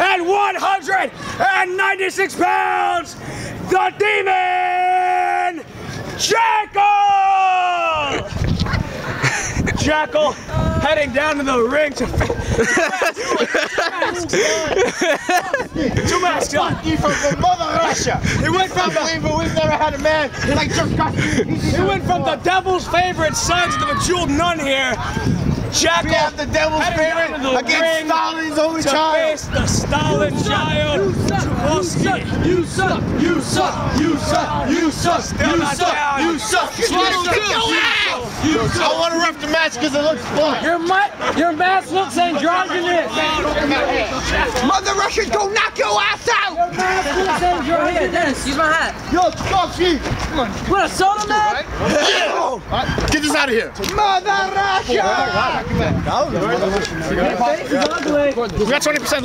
and 196 pounds, the Demon Jackal! Jackal heading down to the ring to two masks on. You from the mother Russia. He went from the Unbelievable. We've never had a man like Cosby. he went from the devil's favorite sons to the bejeweled nun here. Jackal We have the devil's heading down favorite to the against ring Stalin's only to child. face the Stalin child. Tukhowski. You suck! You suck! You suck! You suck! Still You not suck! down. You suck! Swallow kick your ass. I want to ref the match because it looks fun. Your ma- your mask looks androgynous. Mother Russian, go knock your ass out. Your mask looks androgynous. Dennis, use my hat. Yo, Cosby. What a soda man? Get this out of here. Mother Russia. Face is ugly. We got 20% left.